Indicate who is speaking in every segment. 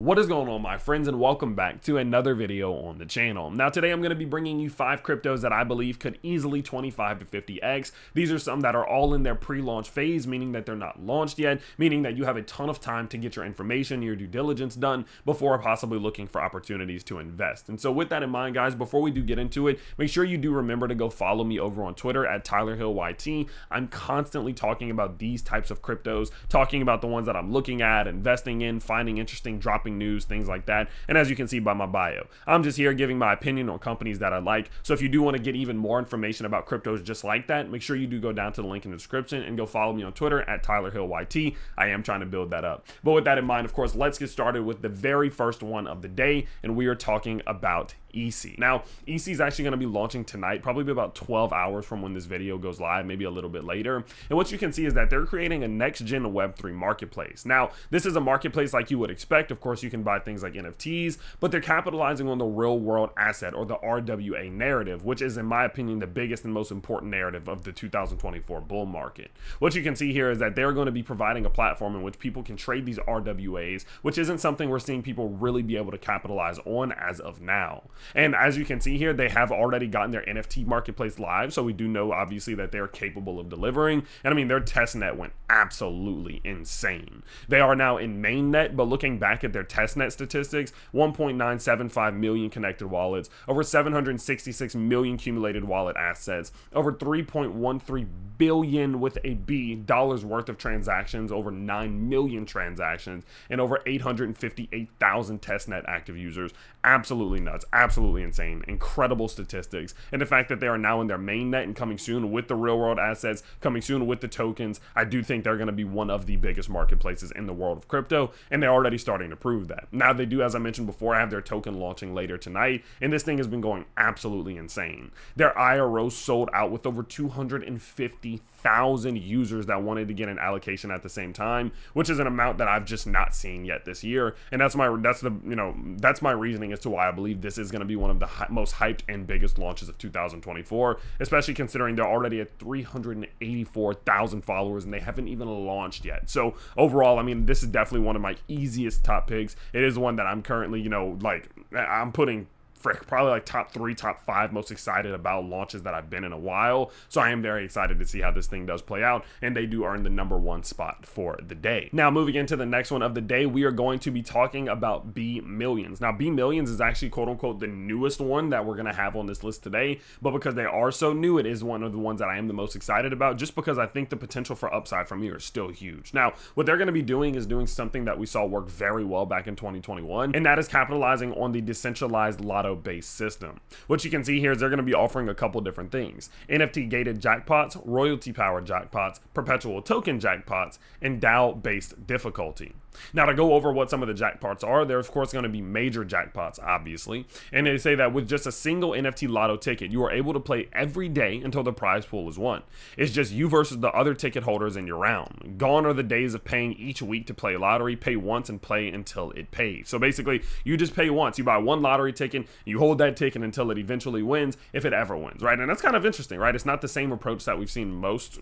Speaker 1: What is going on my friends and welcome back to another video on the channel. Now today I'm going to be bringing you 5 cryptos that I believe could easily 25 to 50x. These are some that are all in their pre-launch phase meaning that they're not launched yet, meaning that you have a ton of time to get your information, your due diligence done before possibly looking for opportunities to invest. And so with that in mind guys, before we do get into it, make sure you do remember to go follow me over on Twitter at Tyler Hill YT. I'm constantly talking about these types of cryptos, talking about the ones that I'm looking at, investing in, finding interesting, dropping news, things like that. And as you can see by my bio, I'm just here giving my opinion on companies that I like. So if you do want to get even more information about cryptos just like that, make sure you do go down to the link in the description and go follow me on Twitter at Tyler Hill YT. I am trying to build that up. But with that in mind, of course, let's get started with the very first one of the day. And we are talking about Eesee. Now, Eesee is actually going to be launching tonight, probably about 12 hours from when this video goes live, maybe a little bit later. And what you can see is that they're creating a next-gen Web3 marketplace. Now, this is a marketplace like you would expect. Of course, you can buy things like NFTs, but they're capitalizing on the real-world asset or the RWA narrative, which is, in my opinion, the biggest and most important narrative of the 2024 bull market. What you can see here is that they're going to be providing a platform in which people can trade these RWAs, which isn't something we're seeing people really be able to capitalize on as of now. And as you can see here, they have already gotten their NFT marketplace live. So we do know obviously that they're capable of delivering. And I mean, their test net went absolutely insane. They are now in mainnet, but looking back at their test net statistics, 1.975 million connected wallets, over 766 million accumulated wallet assets, over 3.13 billion with a B dollars worth of transactions, over 9 million transactions, and over 858,000 testnet active users. Absolutely nuts. Absolutely absolutely insane. Incredible statistics. And the fact that they are now in their main net and coming soon with the real world assets, coming soon with the tokens, I do think they're going to be one of the biggest marketplaces in the world of crypto. And they're already starting to prove that. Now, they do, as I mentioned before, have their token launching later tonight. And this thing has been going absolutely insane. Their IRO sold out with over 250 thousand users that wanted to get an allocation at the same time, which is an amount that I've just not seen yet this year. And that's my that's the you know that's my reasoning as to why I believe this is going to be one of the hi most hyped and biggest launches of 2024, especially considering they're already at 384,000 followers and they haven't even launched yet. So overall, I mean, this is definitely one of my easiest top picks. It is one that I'm currently you know like I'm putting frick, probably like top three, top five most excited about launches that I've been in a while. So I am very excited to see how this thing does play out, and they do earn the number one spot for the day. Now, moving into the next one of the day, we are going to be talking about BMillions. Now, BMillions is actually quote unquote the newest one that we're going to have on this list today, but because they are so new, it is one of the ones that I am the most excited about just because I think the potential for upside from here is still huge. Now, what they're going to be doing is doing something that we saw work very well back in 2021, and that is capitalizing on the decentralized lotto based system. What you can see here is they're going to be offering a couple different things. NFT gated jackpots, royalty powered jackpots, perpetual token jackpots, and DAO based difficulty. Now, to go over what some of the jackpots are, they're of course going to be major jackpots, obviously. And they say that with just a single NFT lotto ticket, you are able to play every day until the prize pool is won. It's just you versus the other ticket holders in your round. Gone are the days of paying each week to play lottery. Pay once and play until it pays. So basically, you just pay once. You buy one lottery ticket, you hold that ticket until it eventually wins, if it ever wins, right? And that's kind of interesting, right? It's not the same approach that we've seen most,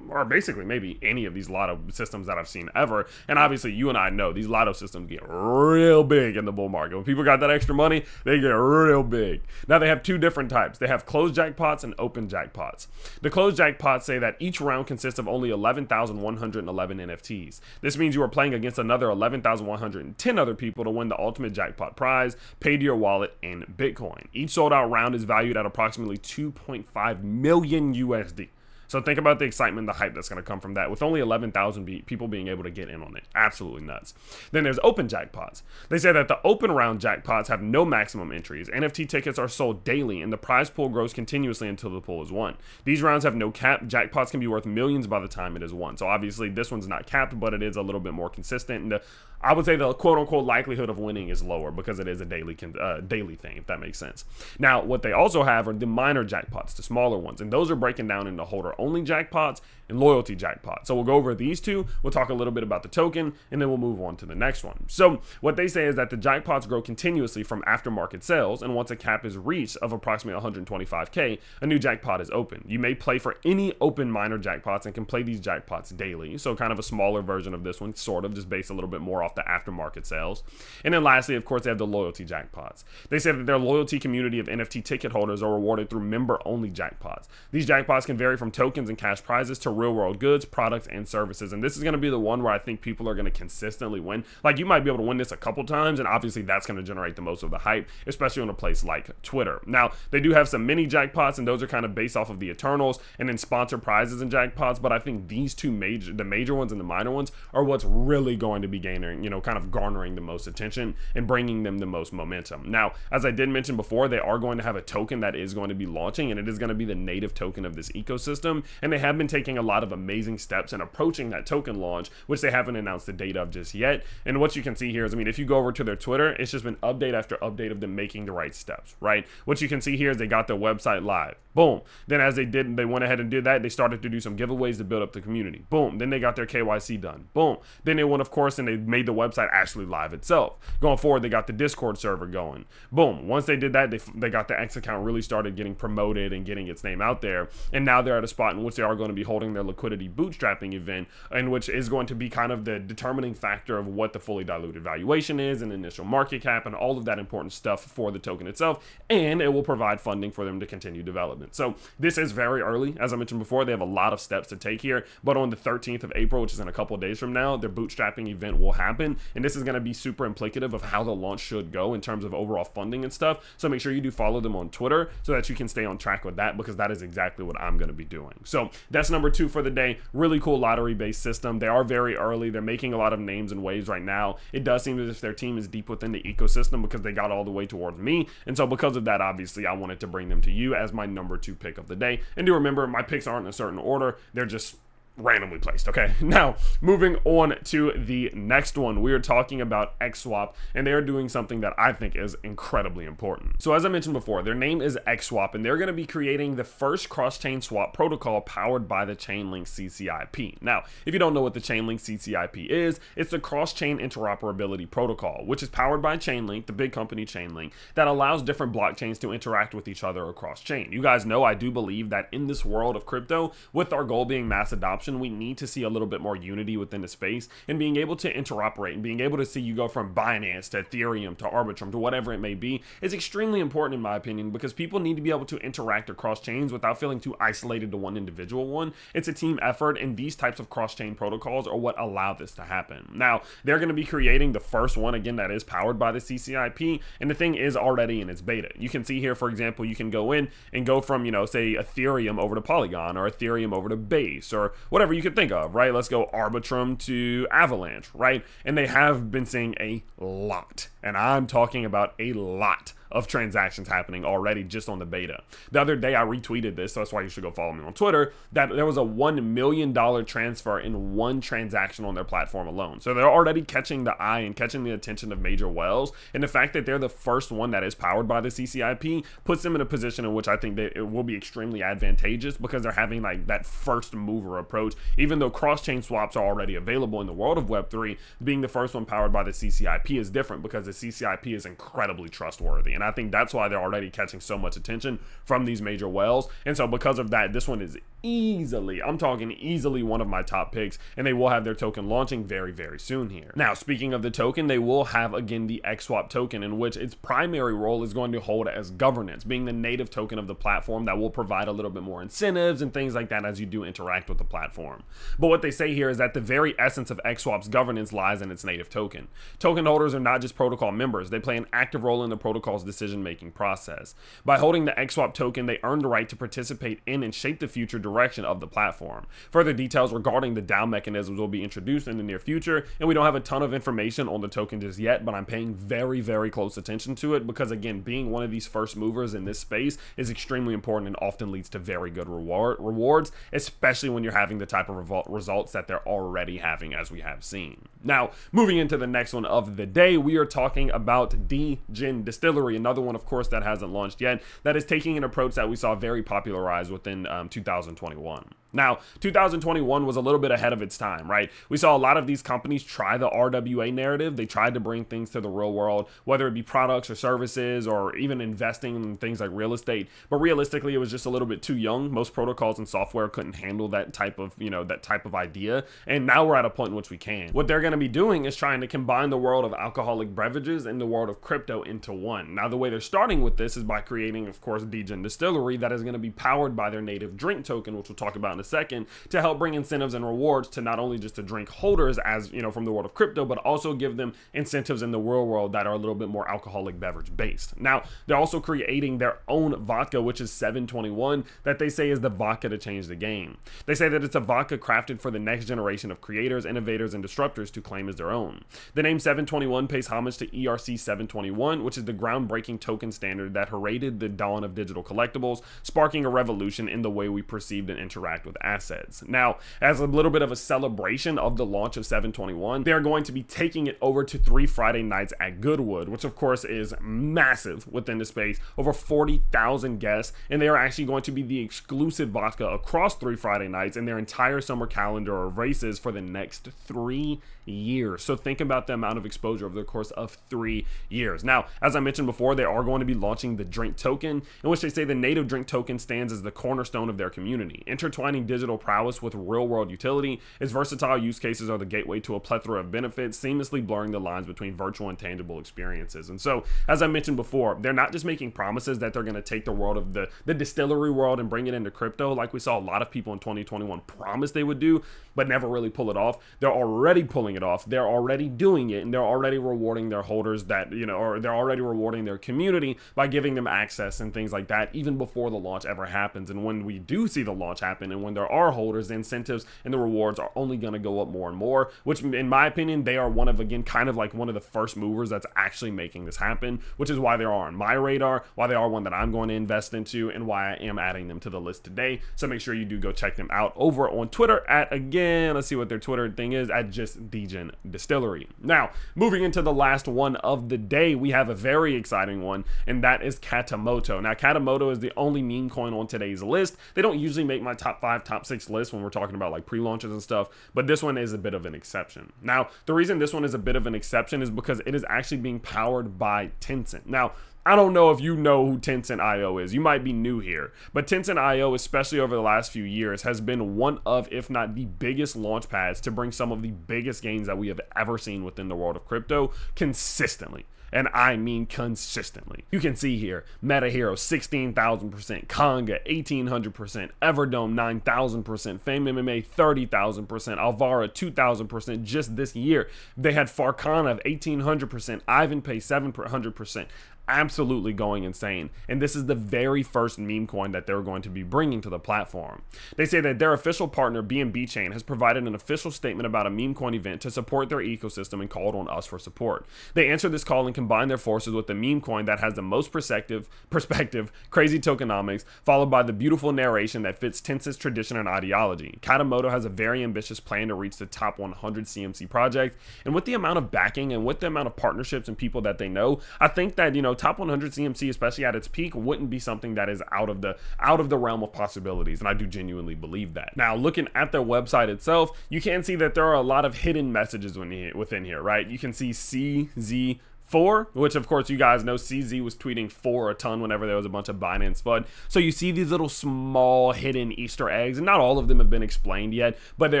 Speaker 1: or basically maybe any of these lotto systems that I've seen ever. And obviously, you and I know these lotto systems get real big in the bull market. When people got that extra money, they get real big. Now they have two different types. They have closed jackpots and open jackpots. The closed jackpots say that each round consists of only 11,111 NFTs. This means you are playing against another 11,110 other people to win the ultimate jackpot prize, paid to your wallet in Bitcoin. Each sold out round is valued at approximately 2.5 million USD. So think about the excitement, the hype that's going to come from that with only 11,000 be people being able to get in on it. Absolutely nuts. Then there's open jackpots. They say that the open round jackpots have no maximum entries. NFT tickets are sold daily and the prize pool grows continuously until the pool is won. These rounds have no cap. Jackpots can be worth millions by the time it is won. So obviously this one's not capped, but it is a little bit more consistent. And the, I would say the quote unquote likelihood of winning is lower because it is a daily uh, daily thing, if that makes sense. Now, what they also have are the minor jackpots, the smaller ones, and those are breaking down into holder only jackpots and loyalty jackpots. So we'll go over these two. We'll talk a little bit about the token, and then we'll move on to the next one. So what they say is that the jackpots grow continuously from aftermarket sales, and once a cap is reached of approximately 125k, a new jackpot is open. You may play for any open minor jackpots and can play these jackpots daily. So kind of a smaller version of this one, sort of, just based a little bit more off the aftermarket sales. And then lastly, of course, they have the loyalty jackpots. They say that their loyalty community of NFT ticket holders are rewarded through member only jackpots. These jackpots can vary from tokens and cash prizes to real world goods, products, and services. And this is going to be the one where I think people are going to consistently win. Like you might be able to win this a couple times, and obviously that's going to generate the most of the hype, especially on a place like Twitter. Now, they do have some mini jackpots, and those are kind of based off of the Eternals and then sponsor prizes and jackpots. But I think these two major, the major ones and the minor ones, are what's really going to be gaining, you know, kind of garnering the most attention and bringing them the most momentum. Now, as I did mention before, they are going to have a token that is going to be launching, and it is going to be the native token of this ecosystem. And they have been taking a lot of amazing steps in approaching that token launch, which they haven't announced the date of just yet. And what you can see here is, I mean, if you go over to their Twitter, it's just been update after update of them making the right steps, right? What you can see here is they got their website live. Boom. Then as they did, they went ahead and did that. They started to do some giveaways to build up the community. Boom. Then they got their KYC done. Boom. Then they went, of course, and they made the website actually live itself. Going forward, they got the Discord server going. Boom. Once they did that, they, they got the X account really started getting promoted and getting its name out there. And now they're at a spot in which they are going to be holding their liquidity bootstrapping event, in which is going to be kind of the determining factor of what the fully diluted valuation is and initial market cap and all of that important stuff for the token itself. And it will provide funding for them to continue development. So this is very early. As I mentioned before, they have a lot of steps to take here. But on the 13th of April, which is in a couple days from now, their bootstrapping event will happen. And this is going to be super implicative of how the launch should go in terms of overall funding and stuff. So make sure you do follow them on Twitter so that you can stay on track with that because that is exactly what I'm going to be doing. So that's number two for the day. Really cool lottery based system. They are very early. They're making a lot of names and waves right now. It does seem as if their team is deep within the ecosystem because they got all the way towards me. And so because of that, obviously, I wanted to bring them to you as my number two pick of the day. And do remember, my picks aren't in a certain order. They're just randomly placed. Okay, now moving on to the next one, we are talking about XSwap, and they are doing something that I think is incredibly important. So, as I mentioned before, their name is XSwap, and they're going to be creating the first cross chain swap protocol powered by the Chainlink CCIP. Now, if you don't know what the Chainlink CCIP is, it's the cross chain interoperability protocol, which is powered by Chainlink, the big company Chainlink, that allows different blockchains to interact with each other across chain. You guys know I do believe that in this world of crypto, with our goal being mass adoption we need to see a little bit more unity within the space and being able to interoperate and being able to see you go from Binance to Ethereum to Arbitrum to whatever it may be is extremely important in my opinion because people need to be able to interact across chains without feeling too isolated to one individual one. It's a team effort and these types of cross-chain protocols are what allow this to happen. Now, they're going to be creating the first one again that is powered by the CCIP and the thing is already in its beta. You can see here for example, you can go in and go from, you know, say Ethereum over to Polygon or Ethereum over to Base or whatever you could think of, right? Let's go Arbitrum to Avalanche, right? And they have been seeing a lot, and I'm talking about a lot of transactions happening already just on the beta. The other day I retweeted this, so that's why you should go follow me on Twitter, that there was a $1 million transfer in one transaction on their platform alone. So they're already catching the eye and catching the attention of major whales. And the fact that they're the first one that is powered by the CCIP puts them in a position in which I think that it will be extremely advantageous because they're having like that first mover approach. Even though cross-chain swaps are already available in the world of Web3, being the first one powered by the CCIP is different because the CCIP is incredibly trustworthy. And I think that's why they're already catching so much attention from these major whales. And so because of that, this one is easily, I'm talking easily one of my top picks, and they will have their token launching very, very soon here. Now, speaking of the token, they will have again the XSwap token, in which its primary role is going to hold as governance, being the native token of the platform that will provide a little bit more incentives and things like that as you do interact with the platform. But what they say here is that the very essence of XSwap's governance lies in its native token. Token holders are not just protocol members, they play an active role in the protocol's decision making process. By holding the XSwap token, they earn the right to participate in and shape the future direction of the platform. Further details regarding the DAO mechanisms will be introduced in the near future, and we don't have a ton of information on the token just yet, but I'm paying very, very close attention to it because, again, being one of these first movers in this space is extremely important and often leads to very good reward rewards, especially when you're having the type of results that they're already having, as we have seen. Now, moving into the next one of the day, we are talking about Degen Distillery, another one, of course, that hasn't launched yet, that is taking an approach that we saw very popularized within um, 2021. Now, 2021 was a little bit ahead of its time, right? We saw a lot of these companies try the RWA narrative. They tried to bring things to the real world, whether it be products or services or even investing in things like real estate. But realistically, it was just a little bit too young. Most protocols and software couldn't handle that type of, you know, that type of idea. And now we're at a point in which we can. What they're going to be doing is trying to combine the world of alcoholic beverages and the world of crypto into one. Now, the way they're starting with this is by creating, of course, Degen Distillery that is going to be powered by their native drink token, which we'll talk about in a second, to help bring incentives and rewards to not only just the drink holders as, you know, from the world of crypto, but also give them incentives in the real world that are a little bit more alcoholic beverage based. Now, they're also creating their own vodka, which is 721, that they say is the vodka to change the game. They say that it's a vodka crafted for the next generation of creators, innovators, and disruptors to claim as their own. The name 721 pays homage to ERC 721, which is the groundbreaking token standard that heralded the dawn of digital collectibles, sparking a revolution in the way we perceive and interact with assets. Now, as a little bit of a celebration of the launch of 721, they are going to be taking it over to three Friday nights at Goodwood, which of course is massive within the space, over 40,000 guests, and they are actually going to be the exclusive vodka across three Friday nights in their entire summer calendar of races for the next three years. So think about the amount of exposure over the course of three years. Now, as I mentioned before, they are going to be launching the drink token, in which they say the native drink token stands as the cornerstone of their community. Intertwining digital prowess with real world utility, its versatile use cases are the gateway to a plethora of benefits, seamlessly blurring the lines between virtual and tangible experiences. And so, as I mentioned before, they're not just making promises that they're going to take the world of the, the distillery world and bring it into crypto, like we saw a lot of people in 2021 promise they would do, but never really pull it off. They're already pulling it off. They're already doing it, and they're already rewarding their holders that, you know, or they're already rewarding their community by giving them access and things like that, even before the launch ever happens. And when we do see the launch happen, and when there are holders, the incentives and the rewards are only going to go up more and more, which, in my opinion, they are one of, again, kind of like one of the first movers that's actually making this happen, which is why they are on my radar, why they are one that I'm going to invest into, and why I am adding them to the list today. So make sure you do go check them out over on Twitter at, again, let's see what their Twitter thing is, at just Degen Distillery. Now, moving into the last one of the day, we have a very exciting one, and that is Catamoto. Now, Catamoto is the only meme coin on today's list. They don't usually make my top five, top six list when we're talking about like pre-launches and stuff, but this one is a bit of an exception. Now, the reason this one is a bit of an exception is because it is actually being powered by Tenset. Now, I don't know if you know who Tenset IO is. You might be new here, but Tenset IO, especially over the last few years, has been one of, if not the biggest launch pads to bring some of the biggest gains that we have ever seen within the world of crypto consistently and I mean consistently. You can see here, Meta Hero 16,000%, Conga 1,800%, Everdome 9,000%, Fame MMA 30,000%, Alvara 2,000% just this year. They had Farcana 1,800%, Ivanpay 700%, absolutely going insane. And this is the very first meme coin that they're going to be bringing to the platform. They say that their official partner, BNB Chain, has provided an official statement about a meme coin event to support their ecosystem and called on us for support. They answered this call and combined their forces with the meme coin that has the most perspective, perspective, crazy tokenomics, followed by the beautiful narration that fits Tenset's tradition and ideology. Catamoto has a very ambitious plan to reach the top 100 CMC projects, and with the amount of backing and with the amount of partnerships and people that they know, I think that, you know, top 100 CMC, especially at its peak, wouldn't be something that is out of the out of the realm of possibilities, and I do genuinely believe that. Now, looking at their website itself, you can see that there are a lot of hidden messages within here, right? You can see CZ four, which of course you guys know CZ was tweeting four a ton whenever there was a bunch of Binance FUD. So you see these little small hidden Easter eggs, and not all of them have been explained yet, but they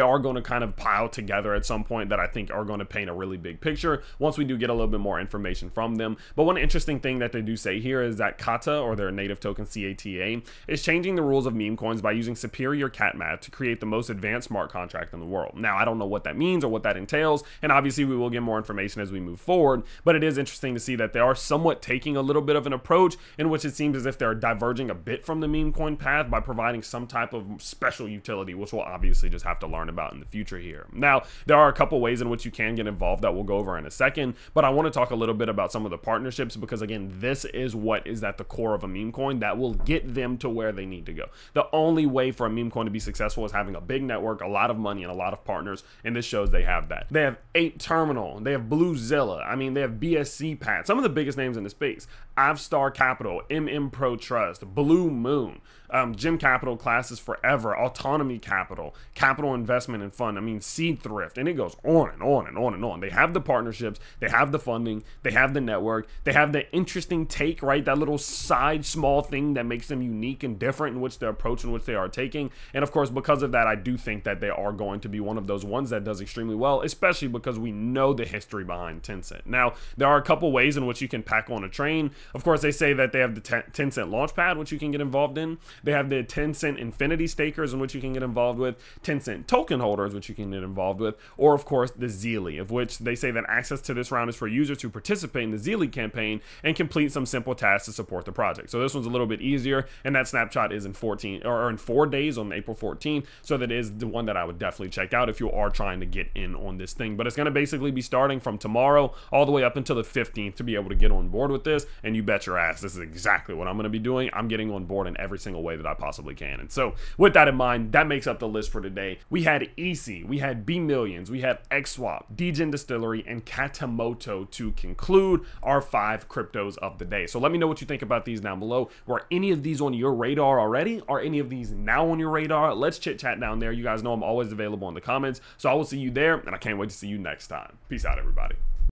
Speaker 1: are going to kind of pile together at some point that I think are going to paint a really big picture once we do get a little bit more information from them. But one interesting thing that they do say here is that Kata, or their native token CATA, is changing the rules of meme coins by using superior cat math to create the most advanced smart contract in the world. Now, I don't know what that means or what that entails, and obviously we will get more information as we move forward, but it is is interesting to see that they are somewhat taking a little bit of an approach in which it seems as if they're diverging a bit from the meme coin path by providing some type of special utility, which we'll obviously just have to learn about in the future here. Now, there are a couple ways in which you can get involved that we'll go over in a second, but I want to talk a little bit about some of the partnerships because again, this is what is at the core of a meme coin that will get them to where they need to go. The only way for a meme coin to be successful is having a big network, a lot of money, and a lot of partners, and this shows they have that. They have 8 Terminal, they have Bluezilla, I mean, they have BS CPAT, some of the biggest names in the space, Avstar Capital, MM Pro Trust, Blue Moon, um, Gem Capital Classes Forever, Autonomy Capital, Capital Investment and Fund. I mean, Seed Thrift, and it goes on and on and on and on. They have the partnerships, they have the funding, they have the network, they have the interesting take, right? That little side small thing that makes them unique and different in which the approach in which they are taking. And of course, because of that, I do think that they are going to be one of those ones that does extremely well, especially because we know the history behind Tenset. Now, there are a couple ways in which you can pack on a train. Of course, they say that they have the Tenset Launchpad, which you can get involved in. They have the Tenset Infinity Stakers, in which you can get involved with, Tenset Token Holders, which you can get involved with, or of course the Zealy, of which they say that access to this round is for users who participate in the Zealy campaign and complete some simple tasks to support the project. So this one's a little bit easier, and that snapshot is in 14 or in four days on April 14th. So that is the one that I would definitely check out if you are trying to get in on this thing. But it's going to basically be starting from tomorrow all the way up until the 15th to be able to get on board with this. And you bet your ass, this is exactly what I'm going to be doing. I'm getting on board in every single way that I possibly can. And so, with that in mind, that makes up the list for today. We had Eesee, we had BMillions, we had XSwap, Degen Distillery, and Catamoto to conclude our five cryptos of the day. So, let me know what you think about these down below. Were any of these on your radar already? Are any of these now on your radar? Let's chit chat down there. You guys know I'm always available in the comments. So, I will see you there, and I can't wait to see you next time. Peace out, everybody.